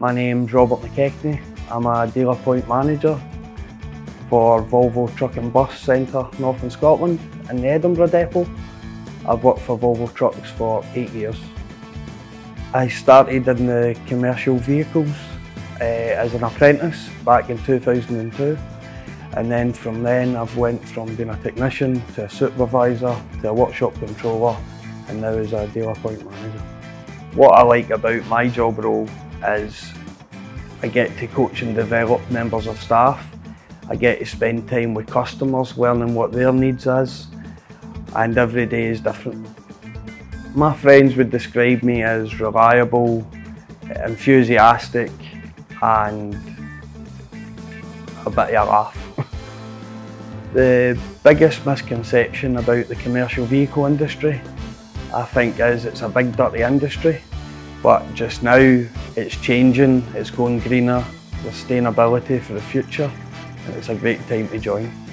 My name's Robert McKechnie. I'm a dealer point manager for Volvo Truck and Bus Centre, Northern Scotland in the Edinburgh depot. I've worked for Volvo Trucks for eight years. I started in the commercial vehicles uh, as an apprentice back in 2002 and then from then I've went from being a technician to a supervisor to a workshop controller and now as a dealer point manager. What I like about my job role is I get to coach and develop members of staff. I get to spend time with customers, learning what their needs is, and every day is different. My friends would describe me as reliable, enthusiastic, and a bit of a laugh. the biggest misconception about the commercial vehicle industry, I think, is it's a big dirty industry. But just now it's changing, it's going greener, sustainability for the future, and it's a great time to join.